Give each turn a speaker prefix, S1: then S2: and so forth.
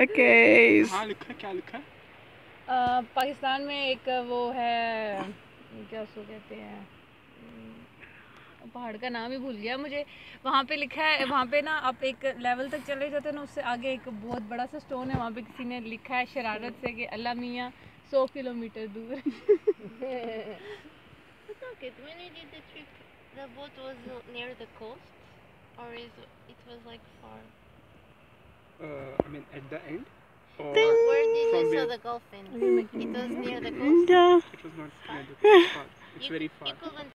S1: Okay
S2: हाँ लिखा क्या लिखा
S3: पाकिस्तान में एक वो है क्या उसको कहते हैं पहाड़ का नाम ही भूल गया मुझे वहाँ पे लिखा है वहाँ पे ना आप एक लेवल तक चले जाते हैं ना उससे आगे एक बहुत बड़ा सा स्टोन है वहाँ पे किसी ने लिखा है शरारत से कि अल्लाह मियाँ सौ किलोमीटर दूर
S4: It's. When we did the trip, the boat was near the coast, or is it was like far?
S2: I mean at the end or
S4: Where did
S2: from
S4: you saw
S2: where?
S4: the dolphin? It was near the coast.
S1: Yeah.
S2: it was not near the part it's
S4: You,
S2: very
S4: you
S2: far
S4: couldn't